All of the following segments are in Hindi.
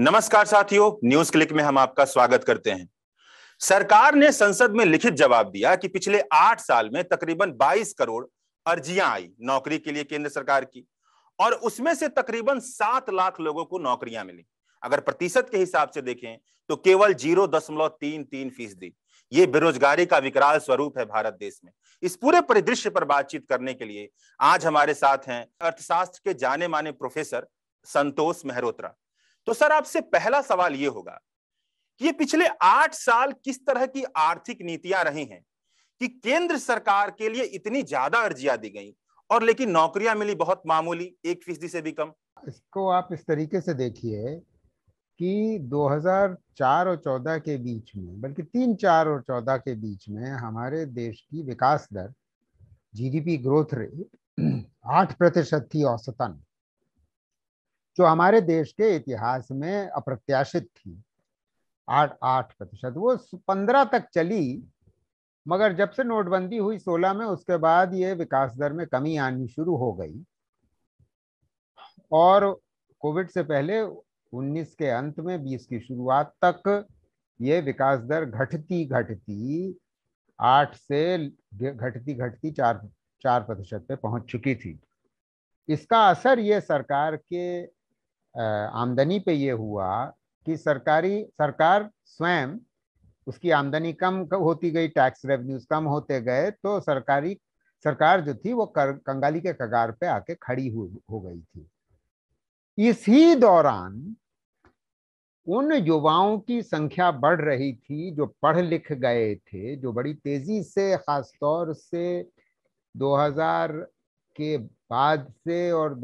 नमस्कार साथियों न्यूज़ क्लिक में हम आपका स्वागत करते हैं। सरकार ने संसद में लिखित जवाब दिया कि पिछले आठ साल में तकरीबन 22 करोड़ अर्जियाँ आई नौकरी के लिए केंद्र सरकार की, और उसमें से तकरीबन सात लाख लोगों को नौकरियाँ मिली। अगर प्रतिशत के हिसाब से देखें तो केवल ज़ीरो दशमलव तीन तीन फ़ीसदी। ये बेरोजगारी का विकराल स्वरूप है भारत देश में। इस पूरे परिदृश्य पर बातचीत करने के लिए आज हमारे साथ हैं अर्थशास्त्र के जाने माने प्रोफेसर संतोष मेहरोत्रा। तो सर आपसे पहला सवाल ये होगा कि ये पिछले आठ साल किस तरह की आर्थिक नीतियाँ रही हैं कि केंद्र सरकार के लिए इतनी ज़्यादा अर्जियाँ दी गई? और लेकिन नौकरियाँ मिली बहुत मामूली, एक फ़ीसदी से भी कम। इसको आप इस तरीके से देखिए कि 2004 और 14 के बीच में, बल्कि तीन चार और 14 के बीच में हमारे देश की विकास दर जीडीपी ग्रोथ रेट आठ प्रतिशत थी औसतन। जो हमारे देश के इतिहास में अप्रत्याशित थी। आठ आठ प्रतिशत। वो पंद्रह तक चली, मगर जब से नोटबंदी हुई सोलह में, उसके बाद ये विकास दर में कमी आनी शुरू हो गई। और कोविड से पहले 19 के अंत में 20 की शुरुआत तक ये विकास दर घटती घटती, आठ से घटती घटती चार चार प्रतिशत पे पहुँच चुकी थी। इसका असर ये सरकार के आमदनी पे ये हुआ कि सरकारी सरकार स्वयं उसकी आमदनी कम होती गई टैक्स रेवेन्यूज कम होते गए तो सरकारी सरकार जो थी वो कर, कंगाली के कगार पे आके खड़ी हो, हो गई थी। इसी दौरान उन युवाओं की संख्या बढ़ रही थी जो पढ़ लिख गए थे जो बड़ी तेज़ी से खासतौर से 2000 के बाद से और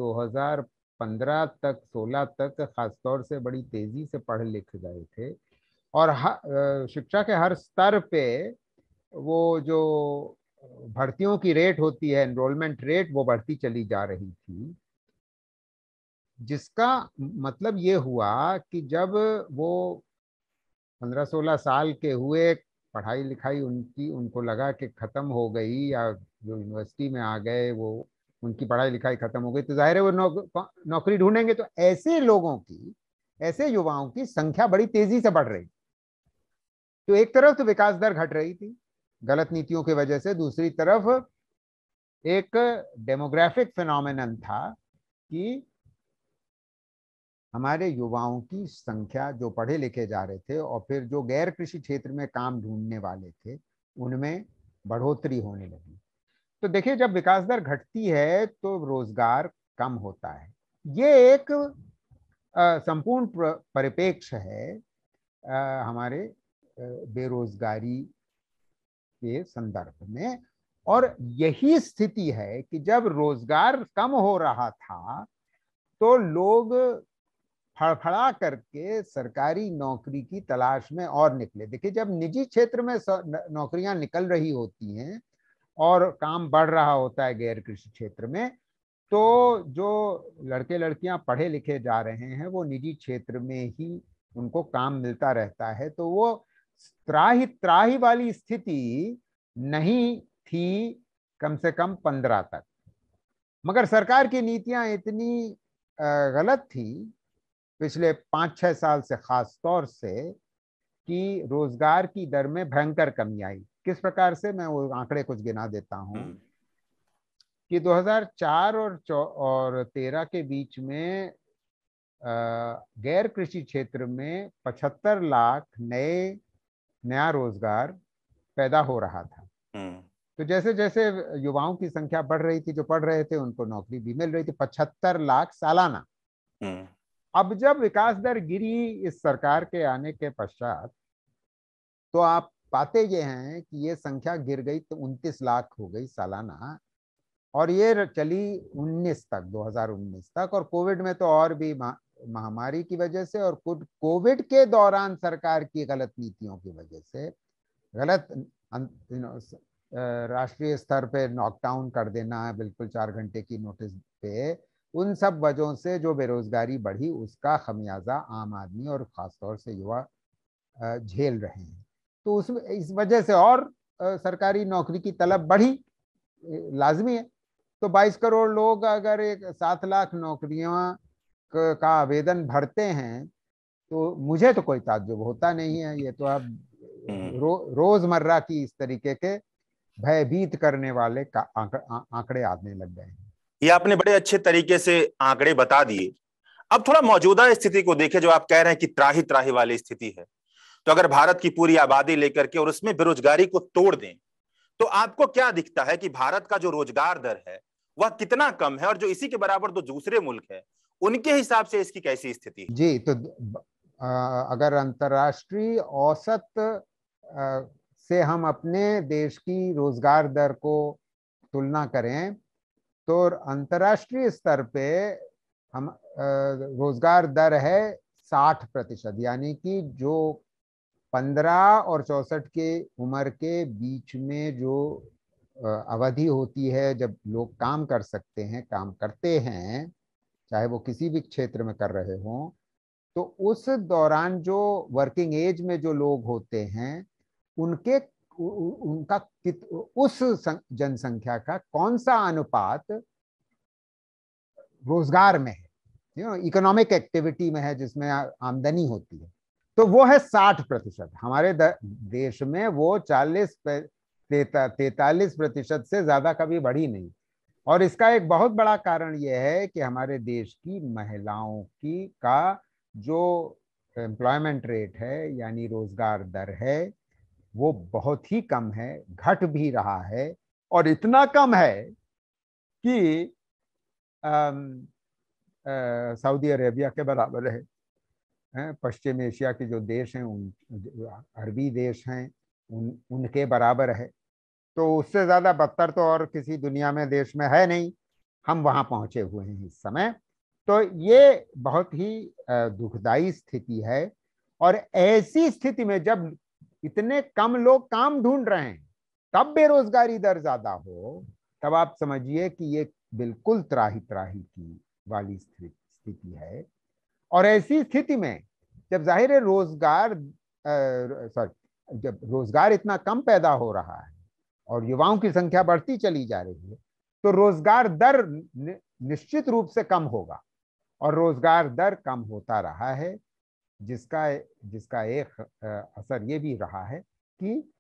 पंद्रह तक, सोलह तक खासतौर से बड़ी तेज़ी से पढ़ लिख गए थे। और शिक्षा के हर स्तर पे वो जो भर्तियों की रेट होती है एनरोलमेंट रेट वो बढ़ती चली जा रही थी। जिसका मतलब ये हुआ कि जब वो पंद्रह सोलह साल के हुए, पढ़ाई लिखाई उनकी, उनको लगा कि ख़त्म हो गई या जो यूनिवर्सिटी में आ गए वो उनकी पढ़ाई लिखाई खत्म हो गई तो ज़ाहिर है वो नौक, नौकरी ढूंढेंगे तो ऐसे लोगों की ऐसे युवाओं की संख्या बड़ी तेज़ी से बढ़ रही तो एक तरफ़ तो विकास दर घट रही थी गलत नीतियों की वजह से दूसरी तरफ़ एक डेमोग्राफिक फिनोमिनन था कि हमारे युवाओं की संख्या जो पढ़े लिखे जा रहे थे और फिर जो गैर कृषि क्षेत्र में काम ढूँढने वाले थे उनमें बढ़ोतरी होने लगी। तो देखिए जब विकास दर घटती है तो रोज़गार कम होता है। ये एक संपूर्ण परिपेक्ष है आ, हमारे बेरोजगारी के संदर्भ में। और यही स्थिति है कि जब रोज़गार कम हो रहा था तो लोग फड़फड़ा करके सरकारी नौकरी की तलाश में और निकले। देखिए जब निजी क्षेत्र में नौकरियाँ निकल रही होती हैं और काम बढ़ रहा होता है गैर कृषि क्षेत्र में तो जो लड़के लड़कियाँ पढ़े लिखे जा रहे हैं, वो निजी क्षेत्र में ही उनको काम मिलता रहता है। तो वो त्राही त्राही वाली स्थिति नहीं थी कम से कम पंद्रह तक। मगर सरकार की नीतियाँ इतनी गलत थी पिछले पाँच छः साल से खास तौर से कि रोज़गार की दर में भयंकर कमी आई। किस प्रकार से मैं वो आंकड़े कुछ गिना देता हूँ हम्म। कि 2004 और और 13 के बीच में गैर कृषि क्षेत्र में 75 लाख नए नया रोज़गार पैदा हो रहा था हम्म। तो जैसे जैसे युवाओं की संख्या बढ़ रही थी जो पढ़ रहे थे उनको नौकरी भी मिल रही थी पचहत्तर लाख सालाना हम्म। अब जब विकास दर गिरी इस सरकार के आने के पश्चात तो आप पाते ये हैं कि ये संख्या गिर गई तो उनतीस लाख हो गई सालाना, और ये चली 19 तक 2019 तक, और कोविड में तो और भी महामारी की वजह से और कोविड के दौरान सरकार की गलत नीतियों की वजह से गलत राष्ट्रीय स्तर पे नॉकडाउन कर देना है बिल्कुल चार घंटे की नोटिस पे, उन सब वजहों से जो बेरोजगारी बढ़ी उसका खमियाजा आम आदमी और खासतौर से युवा झेल रहे हैं। तो उस इस वजह से और सरकारी नौकरी की तलब बढ़ी लाजमी है। तो 22 करोड़ लोग अगर एक सात लाख नौकरियाँ का आवेदन भरते हैं तो मुझे तो कोई ताज्जुब होता नहीं है। ये तो अब हम्म। रो, रोज़मर्रा की इस तरीके के भयभीत करने वाले का आंकड़े आने लग गए हैं। ये आपने बड़े अच्छे तरीके से आंकड़े बता दिए। अब थोड़ा मौजूदा स्थिति को देखें जो आप कह रहे हैं कि त्राही त्राही वाली स्थिति है। तो अगर भारत की पूरी आबादी लेकर के और उसमें बेरोजगारी को तोड़ दें तो आपको क्या दिखता है कि भारत का जो रोज़गार दर है, वह कितना कम है और जो इसी के बराबर दो दूसरे मुल्क है, उनके हिसाब से इसकी कैसी स्थिति जी तो अगर अंतरराष्ट्रीय औसत से हम अपने देश की रोज़गार दर को तुलना करें तो अंतरराष्ट्रीय स्तर पे हम रोज़गार दर है साठ प्रतिशत, यानी कि जो पंद्रह और चौसठ के उम्र के बीच में जो अवधि होती है, जब लोग काम कर सकते हैं, काम करते हैं, चाहे वो किसी भी क्षेत्र में कर रहे हों तो उस दौरान जो वर्किंग एज में जो लोग होते हैं, उनके उनका कित, उस जनसंख्या का कौन सा अनुपात रोज़गार में है? यू नो इकोनॉमिक एक्टिविटी में है जिसमें आमदनी होती है। तो वो है साठ प्रतिशत। हमारे देश में वो चालीस तैतालीस प्रतिशत से ज़्यादा कभी बढ़ी नहीं। और इसका एक बहुत बड़ा कारण यह है कि हमारे देश की महिलाओं की, का जो एम्प्लॉयमेंट रेट है, यानी रोज़गार दर है, वो बहुत ही कम है, घट भी रहा है। और इतना कम है कि सऊदी अरेबिया के बराबर है। पश्चिम एशिया के जो देश हैं, उन अरबी देश हैं, उन, उनके बराबर है। तो उससे ज़्यादा बदतर तो और किसी दुनिया में, देश में है नहीं। हम वहाँ पहुँचे हुए हैं इस समय। तो ये बहुत ही दुखदाई स्थिति है। और ऐसी स्थिति में जब इतने कम लोग काम ढूंढ रहे हैं, तब बेरोजगारी दर ज़्यादा हो, तब आप समझिए कि ये बिल्कुल त्राही त्राही की वाली स्थिति है। और ऐसी स्थिति में जब ज़ाहिर है रोज़गार सॉरी जब रोज़गार इतना कम पैदा हो रहा है और युवाओं की संख्या बढ़ती चली जा रही है तो रोज़गार दर निश्चित रूप से कम होगा और रोज़गार दर कम होता रहा है, जिसका जिसका एक असर ये भी रहा है कि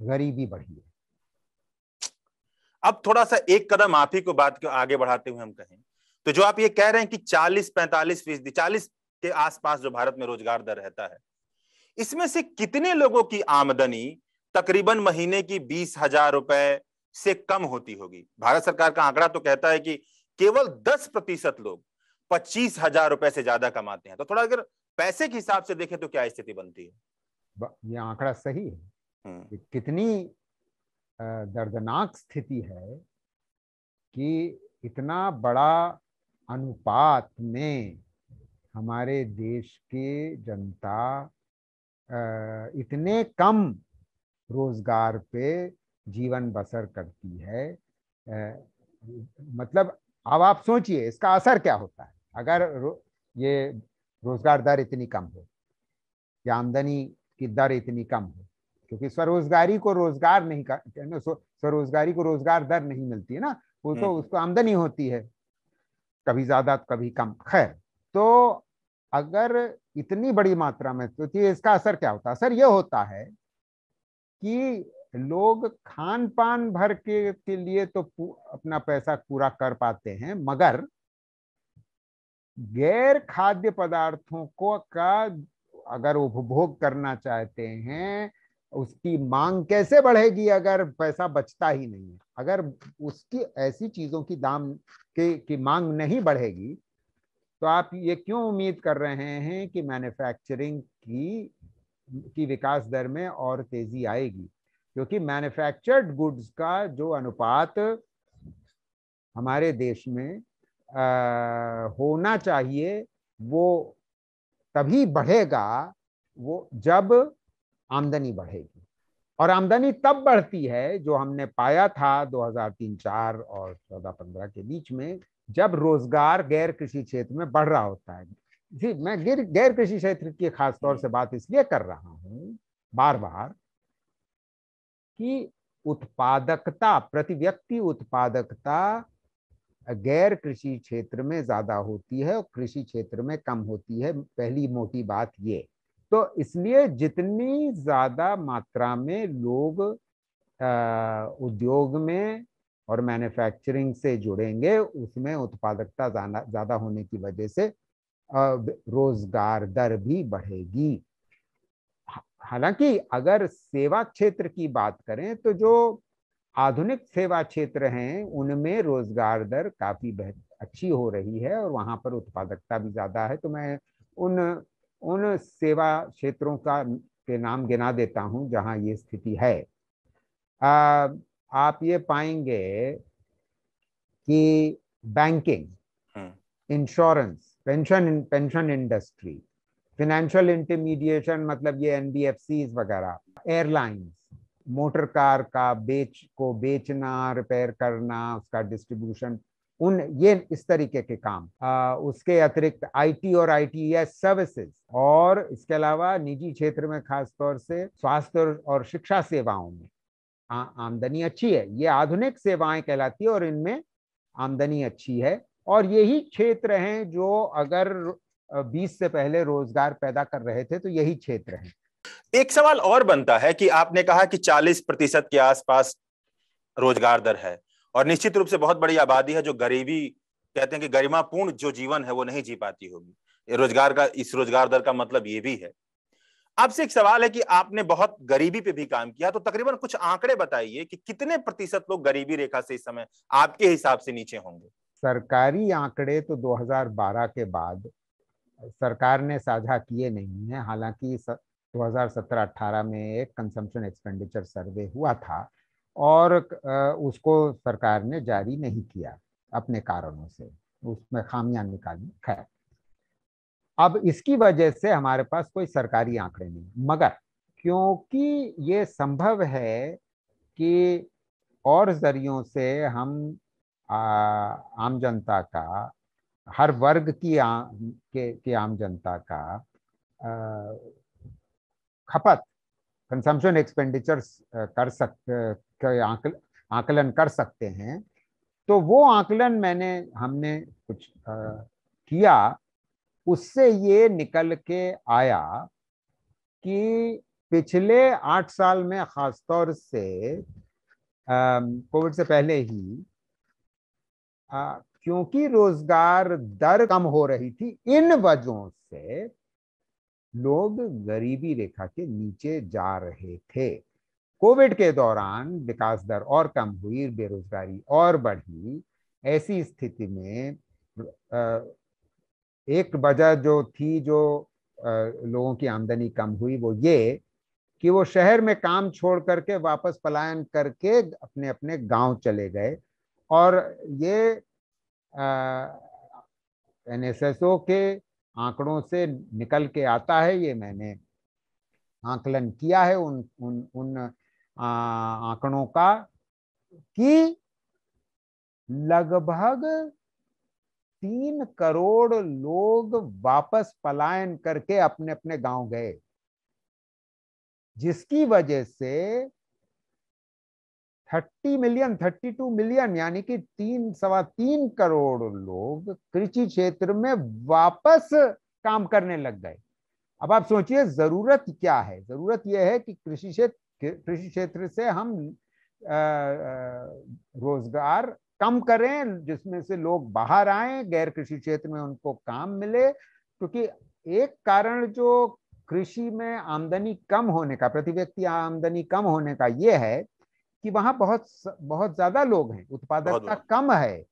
गरीबी बढ़ी है। अब थोड़ा सा एक कदम आप ही को बात को आगे बढ़ाते हुए हम कहें। तो जो आप ये कह रहे हैं कि 40-45 फ़ीसदी चालीस के आसपास जो भारत में रोज़गार दर रहता है इसमें से कितने लोगों की आमदनी तकरीबन महीने की बीस हज़ार रुपए से कम होती होगी? भारत सरकार का आंकड़ा तो कहता है कि केवल दस प्रतिशत लोग पच्चीस हज़ार रुपए से ज़्यादा कमाते हैं। तो थोड़ा अगर पैसे के हिसाब से देखें तो क्या स्थिति बनती है? ये आंकड़ा सही है हम्म। कितनी दर्दनाक स्थिति है कि इतना बड़ा अनुपात में हमारे देश के जनता इतने कम रोज़गार पे जीवन बसर करती है। मतलब अब आप सोचिए इसका असर क्या होता है? अगर ये रोज़गार दर इतनी कम हो या आमदनी की दर इतनी कम हो क्योंकि स्वरोजगारी को रोज़गार नहीं कर स्वरोजगारी को रोज़गार दर नहीं मिलती है ना? वो तो हम्म। उसको आमदनी होती है। कभी ज़्यादा कभी कम। खैर तो अगर इतनी बड़ी मात्रा में तो इसका असर क्या होता है? असर ये होता है कि लोग खान पान भर के, के लिए तो अपना पैसा पूरा कर पाते हैं मगर गैर खाद्य पदार्थों को का अगर उपभोग करना चाहते हैं उसकी मांग कैसे बढ़ेगी अगर पैसा बचता ही नहीं है? अगर उसकी ऐसी चीज़ों की दाम के की मांग नहीं बढ़ेगी तो आप ये क्यों उम्मीद कर रहे हैं कि मैन्युफैक्चरिंग की की विकास दर में और तेज़ी आएगी? क्योंकि मैन्युफैक्चर्ड गुड्स का जो अनुपात हमारे देश में आ, होना चाहिए वो तभी बढ़ेगा वो जब आमदनी बढ़ेगी। और आमदनी तब बढ़ती है जो हमने पाया था 2003-4 और 14-15 के बीच में, जब रोज़गार गैर कृषि क्षेत्र में बढ़ रहा होता है। जी, मैं गैर कृषि क्षेत्र की खास तौर से बात इसलिए कर रहा हूँ बार बार कि उत्पादकता प्रति व्यक्ति उत्पादकता गैर कृषि क्षेत्र में ज़्यादा होती है और कृषि क्षेत्र में कम होती है। पहली मोटी बात ये। तो इसलिए जितनी ज़्यादा मात्रा में लोग उद्योग में और मैन्युफैक्चरिंग से जुड़ेंगे, उसमें उत्पादकता ज़्यादा होने की वजह से रोज़गार दर भी बढ़ेगी। हालाँकि अगर सेवा क्षेत्र की बात करें तो जो आधुनिक सेवा क्षेत्र हैं, उनमें रोज़गार दर काफ़ी अच्छी हो रही है और वहाँ पर उत्पादकता भी ज़्यादा है। तो मैं उन उन सेवा क्षेत्रों का के नाम गिना देता हूँ जहाँ ये स्थिति है। आ, आप ये पाएँगे कि banking insurance pension pension industry financial intermediation मतलब ये एनबीएफसी वगैरह एयरलाइंस मोटर कार का बेच को बेचना रिपेयर करना उसका डिस्ट्रीब्यूशन उन ये इस तरीके के काम। आ, उसके अतिरिक्त आईटी और आईटीएस सर्विसेज़ और इसके अलावा निजी क्षेत्र में खासतौर से स्वास्थ्य और शिक्षा सेवाओं में। आमदनी अच्छी है ये आधुनिक सेवाएँ कहलाती है और इनमें आमदनी अच्छी है और यही क्षेत्र हैं जो अगर 20 से पहले रोज़गार पैदा कर रहे थे तो यही क्षेत्र हैं। एक सवाल और बनता है कि आपने कहा कि 40 प्रतिशत के आसपास रोज़गार दर है। और निश्चित रूप से बहुत बड़ी आबादी है जो गरीबी कहते हैं कि गरिमापूर्ण जो जीवन है वो नहीं जी पाती होगी। रोज़गार का, इस रोज़गार दर का मतलब ये भी है। आपसे एक सवाल है कि आपने बहुत गरीबी पे भी काम किया तो तकरीबन कुछ आंकड़े बताइए कि कितने प्रतिशत लोग गरीबी रेखा से इस समय आपके हिसाब से नीचे होंगे? सरकारी आंकड़े तो 2012 के बाद सरकार ने साझा किए नहीं है। हालाँकि 2017-18 में एक कंजम्पशन एक्सपेंडिचर सर्वे हुआ था। और उसको सरकार ने जारी नहीं किया अपने कारणों से। उसमें खामियाँ निकाली। खैर। अब इसकी वजह से हमारे पास कोई सरकारी आंकड़े नहीं मगर क्योंकि ये संभव है कि और जरियों से हम आ, आम जनता का हर वर्ग की आ, के, के आम जनता का आ, खपत कंजम्पशन एक्सपेंडिचर कर सकते आंकल, आकलन कर सकते हैं। तो वो आकलन मैंने हमने कुछ आ, किया। उससे ये निकल के आया कि पिछले आठ साल में खासतौर से कोविड से पहले ही आ, क्योंकि रोज़गार दर कम हो रही थी इन वजहों से लोग गरीबी रेखा के नीचे जा रहे थे। कोविड के दौरान विकास दर और कम हुई, बेरोजगारी और बढ़ी। ऐसी स्थिति में एक वजह जो थी, जो लोगों की आमदनी कम हुई, वो ये कि वो शहर में काम छोड़ करके वापस पलायन करके अपने अपने गाँव चले गए। और ये एनएसएसओ के आंकड़ों से निकल के आता है, ये मैंने आकलन किया है उन उन उन आंकड़ों का कि लगभग तीन करोड़ लोग वापस पलायन करके अपने अपने गाँव गए। जिसकी वजह से thirty million, thirty two million यानी कि तीन, सवा तीन करोड़ लोग कृषि क्षेत्र में वापस काम करने लग गए। अब आप सोचिए, ज़रूरत क्या है? ज़रूरत यह है कि कृषि क्षेत्र कृषि क्षेत्र से हम रोज़गार कम करें जिसमें से लोग बाहर आए गैर कृषि क्षेत्र में उनको काम मिले। क्योंकि एक कारण जो कृषि में आमदनी कम होने का प्रति व्यक्ति आमदनी कम होने का ये है कि वहाँ बहुत बहुत ज़्यादा लोग हैं उत्पादकता कम है।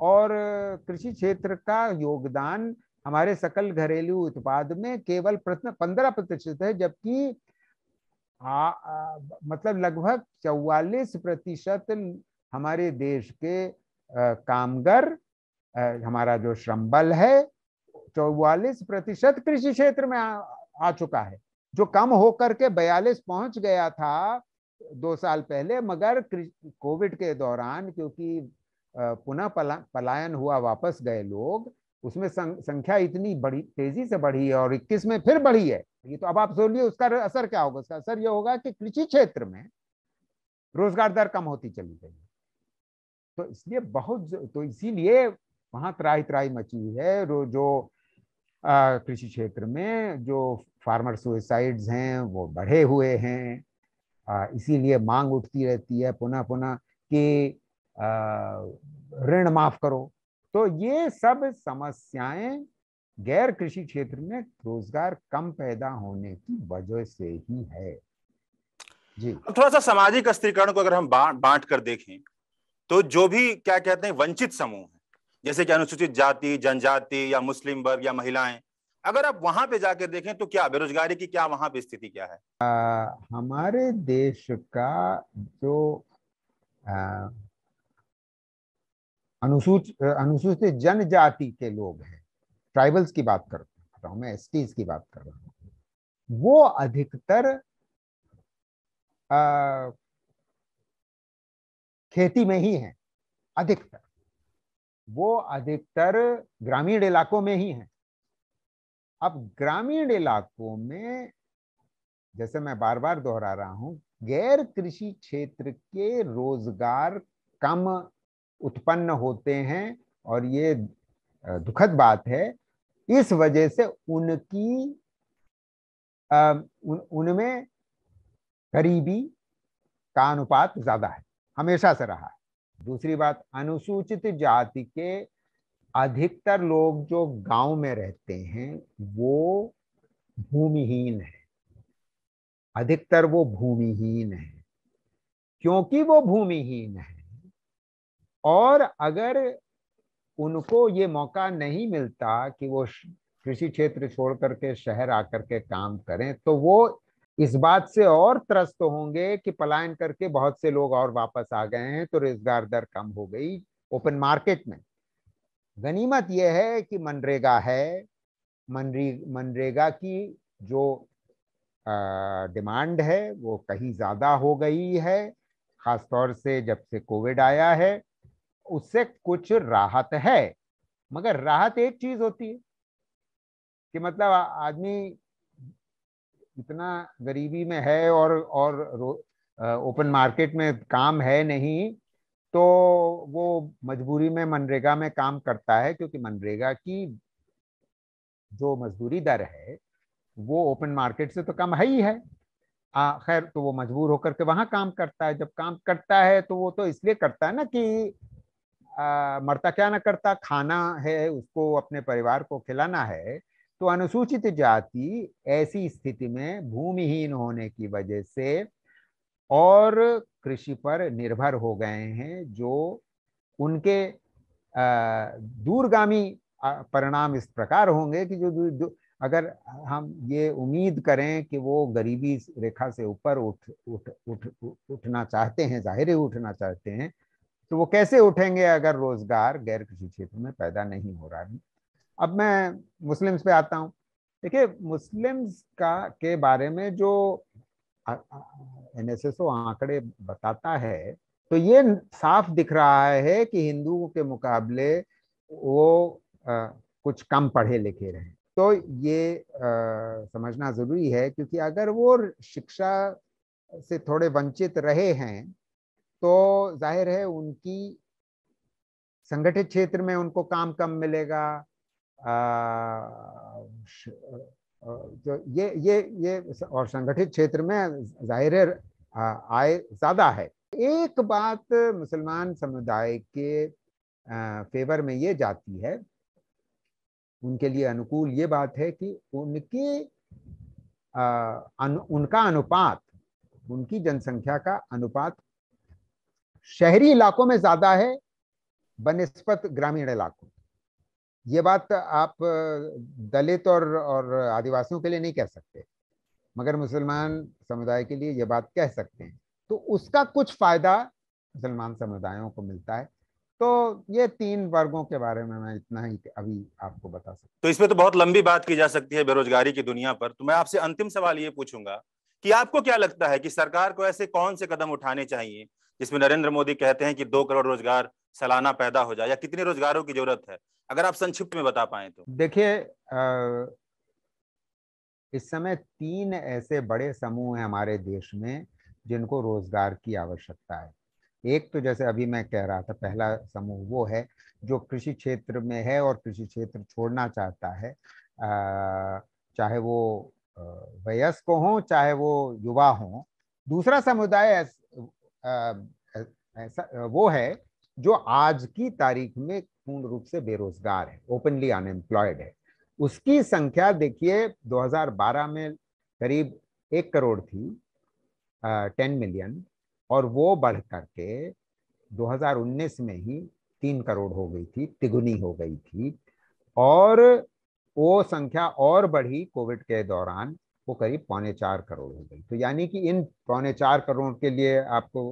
और कृषि क्षेत्र का योगदान हमारे सकल घरेलू उत्पाद में केवल पंद्रह प्रतिशत है जबकि मतलब लगभग चौवालीस प्रतिशत हमारे देश के आ, कामगर आ, हमारा जो श्रम बल है चौवालीस प्रतिशत कृषि क्षेत्र में आ, आ चुका है। जो कम होकर के बयालीस पहुँच गया था दो साल पहले मगर कोविड के दौरान क्योंकि पुनः पला, पलायन हुआ वापस गए लोग उसमें संख्या इतनी बड़ी तेज़ी से बढ़ी है और 21 में फिर बढ़ी है। ये तो अब आप सोचिए उसका असर क्या होगा? उसका असर ये होगा कि कृषि क्षेत्र में रोज़गार दर कम होती चली गई तो इसलिए बहुत तो इसीलिए वहाँ त्राही त्राही मची है जो कृषि क्षेत्र में जो फार्मर सुसाइड्स हैं, वो बढ़े हुए हैं। इसीलिए मांग उठती रहती है पुनः पुनः कि ऋण माफ़ करो। तो ये सब समस्याएँ गैर कृषि क्षेत्र में रोज़गार कम पैदा होने की वजह से ही है। जी। थोड़ा सा सामाजिक अस्त्रीकरण को अगर हम बांट कर देखें तो जो भी क्या कहते हैं वंचित समूह है जैसे कि अनुसूचित जाति जनजाति या मुस्लिम वर्ग या महिलाएँ अगर आप वहाँ पे जाकर देखें तो क्या बेरोजगारी की क्या वहाँ पे स्थिति क्या है? आ, हमारे देश का जो अनुसूचित अनुसूचित जनजाति के लोग हैं ट्राइबल्स की बात कर रहा हूँ मैं एस की बात कर रहा हूँ। वो अधिकतर आ, खेती में ही है अधिकतर। वो अधिकतर ग्रामीण इलाकों में ही है। अब ग्रामीण इलाकों में जैसे मैं बार बार दोहरा रहा हूँ गैर कृषि क्षेत्र के रोज़गार कम उत्पन्न होते हैं और ये दुखद बात है इस वजह से उनकी उन, उनमें गरीबी का अनुपात ज़्यादा है हमेशा से रहा है। दूसरी बात अनुसूचित जाति के अधिकतर लोग जो गाँव में रहते हैं वो भूमिहीन है। अधिकतर वो भूमिहीन है क्योंकि वो भूमिहीन है। और अगर उनको ये मौका नहीं मिलता कि वो कृषि क्षेत्र छोड़ करके शहर आकर के काम करें तो वो इस बात से और त्रस्त होंगे कि पलायन करके बहुत से लोग और वापस आ गए हैं तो रोज़गार दर कम हो गई ओपन मार्केट में। गनीमत यह है कि मनरेगा है, मनरे, मनरेगा की जो डिमांड है वो कहीं ज़्यादा हो गई है, ख़ासतौर से जब से कोविड आया है। उससे कुछ राहत है। मगर राहत एक चीज़ होती है कि मतलब आदमी इतना गरीबी में है और और ओपन मार्केट में काम है नहीं तो वो मजबूरी में मनरेगा में काम करता है, क्योंकि मनरेगा की जो मजदूरी दर है, वो ओपन मार्केट से तो कम है ही है। खैर तो वो मजबूर होकर के वहाँ काम करता है। जब काम करता है तो वो तो इसलिए करता है ना कि मरता क्या ना करता खाना है उसको अपने परिवार को खिलाना है तो अनुसूचित जाति ऐसी स्थिति में भूमिहीन होने की वजह से और कृषि पर निर्भर हो गए हैं जो उनके दूरगामी परिणाम इस प्रकार होंगे कि जो, जो अगर हम ये उम्मीद करें कि वो गरीबी रेखा से ऊपर उठ उठ उठ उठना चाहते हैं ज़ाहिर उठना चाहते हैं तो वो कैसे उठेंगे अगर रोज़गार गैर कृषि क्षेत्र में पैदा नहीं हो रहा है? अब मैं मुस्लिम्स पे आता हूँ। देखिए मुस्लिम्स का के बारे में जो एन एस एस ओ आंकड़े बताता है तो ये साफ़ दिख रहा है कि हिंदुओं के मुकाबले वो आ, कुछ कम पढ़े लिखे रहे। तो ये आ, समझना ज़रूरी है क्योंकि अगर वो शिक्षा से थोड़े वंचित रहे हैं तो ज़ाहिर है उनकी संगठित क्षेत्र में उनको काम कम मिलेगा। तो ये ये ये और संगठित क्षेत्र में ज़ाहिर आय ज़्यादा है। एक बात मुसलमान समुदाय के फेवर में ये जाती है उनके लिए अनुकूल ये बात है कि उनके अनु, उनका अनुपात उनकी जनसंख्या का अनुपात शहरी इलाकों में ज़्यादा है बनस्पत ग्रामीण इलाकों। ये बात आप दलित और और आदिवासियों के लिए नहीं कह सकते, मगर मुसलमान समुदाय के लिए ये बात कह सकते हैं। तो उसका कुछ फ़ायदा मुसलमान समुदायों को मिलता है। तो ये तीन वर्गों के बारे में मैं इतना ही अभी आपको बता सकता तो इसमें तो बहुत लंबी बात की जा सकती है बेरोजगारी की दुनिया पर। तो मैं आपसे अंतिम सवाल ये पूछूँगा कि आपको क्या लगता है कि सरकार को ऐसे कौन से कदम उठाने चाहिए जिसमें नरेंद्र मोदी कहते हैं कि दो करोड़ रोज़गार सालाना पैदा हो जाए, या कितने रोजगारों की ज़रूरत है? अगर आप संक्षिप्त में बता पाए तो। देखिए इस समय तीन ऐसे बड़े समूह हैं हमारे देश में जिनको रोज़गार की आवश्यकता है। एक तो जैसे अभी मैं कह रहा था, पहला समूह वो है जो कृषि क्षेत्र में है और कृषि क्षेत्र छोड़ना चाहता है। चाहे वो वयस्क हो, चाहे वो युवा हो। दूसरा समुदाय वो है जो आज की तारीख में पूर्ण रूप से बेरोजगार है ओपनली अनएम्प्लॉयड है। उसकी संख्या देखिए 2012 में करीब एक करोड़ थी टेन मिलियन, और वो बढ़ करके 2019 में ही तीन करोड़ हो गई थी, तिगुनी हो गई थी। और वो संख्या और बढ़ी कोविड के दौरान वो करीब पौने चार करोड़ हो गई। तो यानी कि इन पौने चार करोड़ के लिए आपको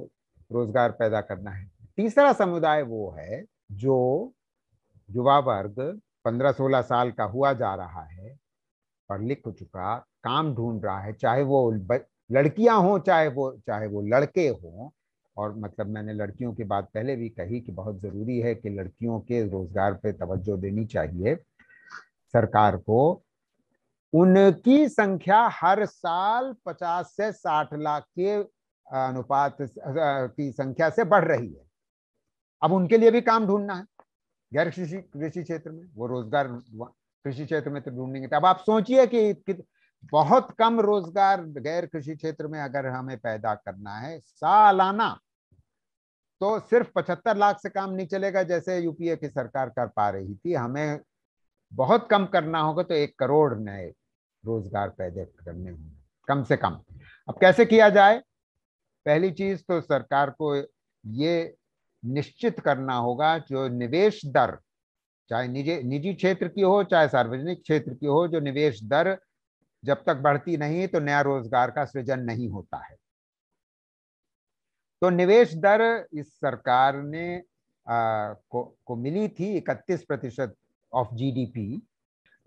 रोज़गार पैदा करना है। तीसरा समुदाय वो है जो युवा वर्ग पंद्रह सोलह साल का हुआ जा रहा है पढ़ लिख चुका, काम ढूंढ रहा है, चाहे वो लड़कियाँ हों, चाहे वो चाहे वो लड़के हों, और मतलब मैंने लड़कियों की बात पहले भी कही कि बहुत ज़रूरी है कि लड़कियों के रोज़गार पे तवज्जो देनी चाहिए। सरकार को उनकी संख्या हर साल 50 से 60 लाख के अनुपात की संख्या से बढ़ रही है। अब उनके लिए भी काम ढूंढना है। गैर कृषि कृषि क्षेत्र में वो रोज़गार कृषि क्षेत्र में तो ढूंढेंगे। अब आप सोचिए कि, कि बहुत कम रोज़गार गैर कृषि क्षेत्र में अगर हमें पैदा करना है सालाना तो सिर्फ़ पचहत्तर लाख से काम नहीं चलेगा जैसे यूपीए की सरकार कर पा रही थी। हमें बहुत कम करना होगा तो एक करोड़ नए रोज़गार पैदा करने होंगे कम से कम। अब कैसे किया जाए? पहली चीज़ तो सरकार को ये निश्चित करना होगा जो निवेश दर चाहे निजी निजी क्षेत्र की हो चाहे सार्वजनिक क्षेत्र की हो जो निवेश दर जब तक बढ़ती नहीं तो नया रोज़गार का सृजन नहीं होता है। तो निवेश दर इस सरकार ने आ, को, को मिली थी इकतीस प्रतिशत ऑफ़ जीडीपी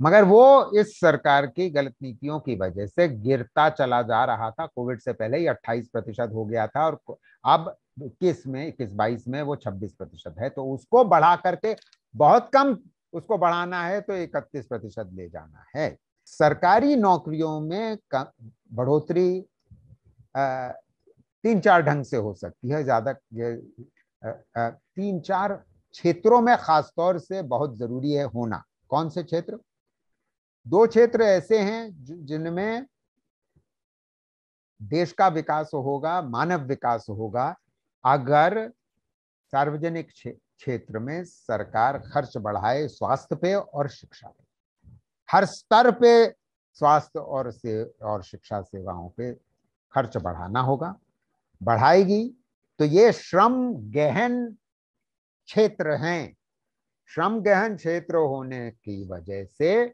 मगर वो इस सरकार की गलत नीतियों की वजह से गिरता चला जा रहा था। कोविड से पहले ही 28 प्रतिशत हो गया था और अब इक्कीस में, इक्कीस बाईस में वो 26 प्रतिशत है। तो उसको बढ़ा करके बहुत कम उसको बढ़ाना है तो इकतीस प्रतिशत ले जाना है। सरकारी नौकरियों में बढ़ोतरी तीन चार ढंग से हो सकती है। ज़्यादा तीन चार क्षेत्रों में खासतौर से बहुत ज़रूरी है होना। कौन से क्षेत्र? दो क्षेत्र ऐसे हैं जिनमें देश का विकास होगा, मानव विकास होगा, अगर सार्वजनिक क्षेत्र में सरकार खर्च बढ़ाए स्वास्थ्य पे और शिक्षा पे। हर स्तर पे स्वास्थ्य और से, और शिक्षा सेवाओं पे खर्च बढ़ाना होगा, बढ़ाएगी। तो ये श्रम गहन क्षेत्र हैं। श्रम गहन क्षेत्र होने की वजह से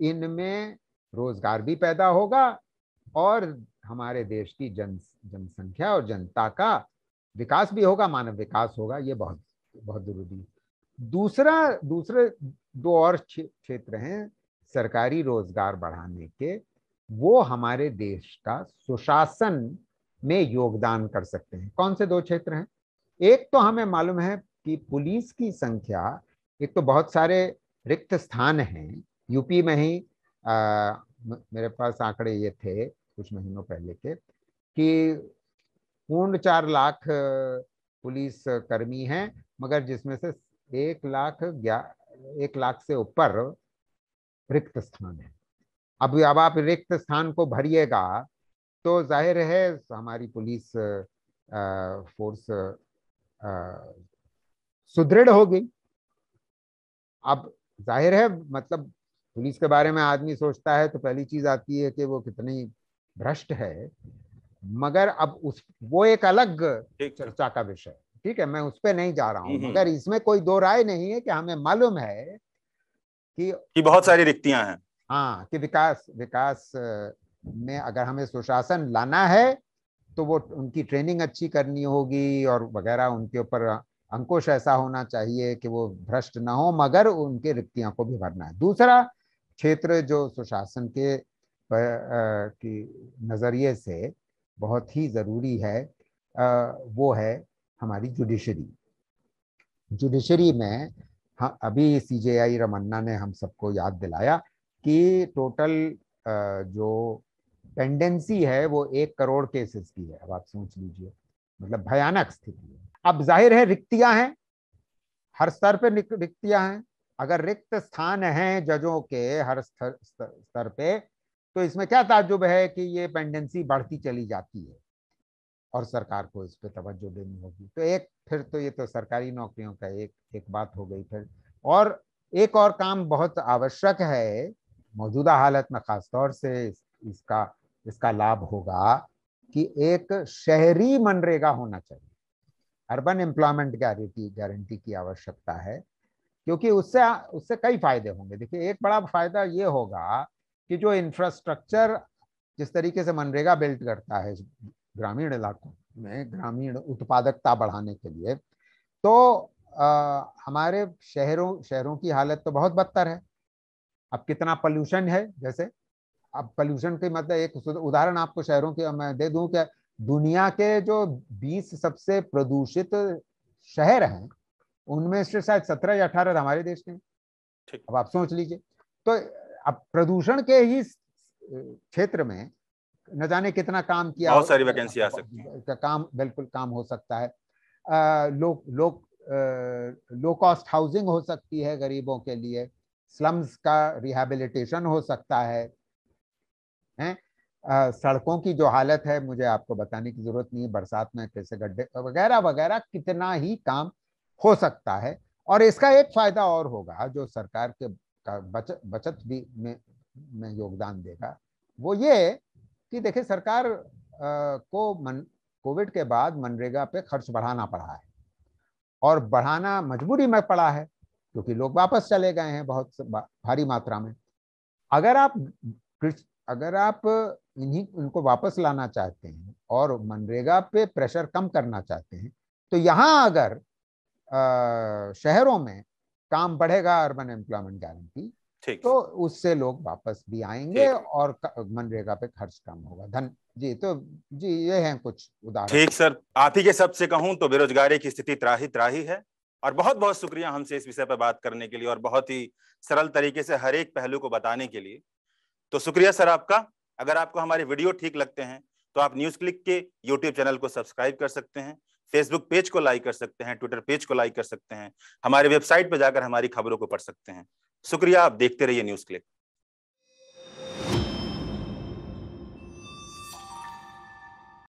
इनमें रोज़गार भी पैदा होगा और हमारे देश की जन, जनसंख्या और जनता का विकास भी होगा, मानव विकास होगा, ये बहुत बहुत ज़रूरी है। दूसरा, दूसरे दो और क्षेत्र हैं सरकारी रोज़गार बढ़ाने के। वो हमारे देश का सुशासन में योगदान कर सकते हैं। कौन से दो क्षेत्र हैं? एक तो हमें मालूम है कि पुलिस की संख्या, एक तो बहुत सारे रिक्त स्थान हैं यूपी में ही आ, मेरे पास आंकड़े ये थे कुछ महीनों पहले के कि पूर्ण चार लाख पुलिस कर्मी हैं मगर जिसमें से एक लाख एक लाख से ऊपर रिक्त स्थान है। अब अब आप रिक्त स्थान को भरिएगा तो ज़ाहिर है हमारी पुलिस आ, फोर्स सुदृढ़ होगी। अब ज़ाहिर है मतलब पुलिस के बारे में आदमी सोचता है तो पहली चीज़ आती है कि वो कितनी भ्रष्ट है। मगर अब उस वो एक अलग चर्चा का विषय ठीक है? मैं उस पर नहीं जा रहा हूँ हम्म, मगर इसमें कोई दो राय नहीं है कि हमें मालूम है कि कि बहुत सारी रिक्तियाँ हैं। हाँ कि विकास विकास में अगर हमें सुशासन लाना है तो वो उनकी ट्रेनिंग अच्छी करनी होगी और वगैरह उनके ऊपर अंकुश ऐसा होना चाहिए कि वो भ्रष्ट ना हो मगर उनके रिक्तियाँ को भी भरना है। दूसरा क्षेत्र जो सुशासन के की नज़रिए से बहुत ही ज़रूरी है वो है हमारी जुडिशरी जुडिशरी में हाँ अभी सी जे आई रमन्ना ने हम सबको याद दिलाया कि टोटल जो पेंडेंसी है वो एक करोड़ केसेस की है। अब आप सोच लीजिए मतलब भयानक स्थिति है। अब ज़ाहिर है रिक्तियाँ हैं, हर स्तर पर रिक्तियाँ हैं। अगर रिक्त स्थान हैं जजों के हर स्तर स्तर पे तो इसमें क्या ताजुब है कि ये पेंडेंसी बढ़ती चली जाती है? और सरकार को इस पर तवज्जो देनी होगी। तो एक फिर तो ये तो सरकारी नौकरियों का एक एक बात हो गई फिर। और एक और काम बहुत आवश्यक है मौजूदा हालत में खासतौर से इस, इसका इसका लाभ होगा कि एक शहरी मनरेगा होना चाहिए। अर्बन एम्प्लॉयमेंट गारंटी गारंटी की आवश्यकता है। क्योंकि उससे उससे कई फ़ायदे होंगे। देखिए एक बड़ा फ़ायदा ये होगा कि जो इंफ्रास्ट्रक्चर जिस तरीके से मनरेगा बिल्ड करता है ग्रामीण इलाकों में ग्रामीण उत्पादकता बढ़ाने के लिए तो आ, हमारे शहरों शहरों की हालत तो बहुत बदतर है। अब कितना पोल्यूशन है जैसे अब पोल्यूशन के मतलब एक उदाहरण आपको शहरों के मैं दे दूँ कि दुनिया के जो 20 सबसे प्रदूषित शहर हैं उनमें से शायद सत्रह या अठारह हमारे देश के अब आप सोच लीजिए। तो अब प्रदूषण के ही क्षेत्र में न जाने कितना काम किया बहुत सारी वैकेंसी आ सकती है। काम बिल्कुल काम हो सकता है। लोग लोग लो कॉस्ट हाउसिंग हो सकती है गरीबों के लिए। स्लम्स का रिहेबिलिटेशन हो सकता है। हैं? सड़कों की जो हालत है मुझे आपको बताने की ज़रूरत नहीं है। बरसात में कैसे गड्ढे वगैरह वगैरह कितना ही काम हो सकता है और इसका एक फ़ायदा और होगा जो सरकार के बचत बचत भी में में योगदान देगा। वो ये कि देखिए सरकार आ, को मन कोविड के बाद मनरेगा पे खर्च बढ़ाना पड़ा है और बढ़ाना मजबूरी में पड़ा है क्योंकि लोग वापस चले गए हैं बहुत भारी मात्रा में। अगर आप अगर आप इन्हीं इनको वापस लाना चाहते हैं और मनरेगा पे प्रेशर कम करना चाहते हैं तो यहाँ अगर शहरों में काम बढ़ेगा अर्बन एम्प्लॉयमेंट गारंटी तो उससे लोग वापस भी आएँगे और मनरेगा पे खर्च कम होगा। धन जी तो जी ये हैं कुछ उदाहरण। ठीक सर। आप ही के सबसे कहूँ तो बेरोजगारी की स्थिति त्राही त्राही है और बहुत बहुत शुक्रिया हमसे इस विषय पर बात करने के लिए और बहुत ही सरल तरीके से हर एक पहलू को बताने के लिए। तो शुक्रिया सर आपका। अगर आपको हमारे वीडियो ठीक लगते हैं तो आप न्यूज़ क्लिक के यूट्यूब चैनल को सब्सक्राइब कर सकते हैं। फेसबुक पेज को लाइक कर सकते हैं ट्विटर पेज को लाइक कर सकते हैं, हमारे वेबसाइट पर जाकर हमारी खबरों को पढ़ सकते हैं। शुक्रिया, आप देखते रहिए न्यूज़ क्लिक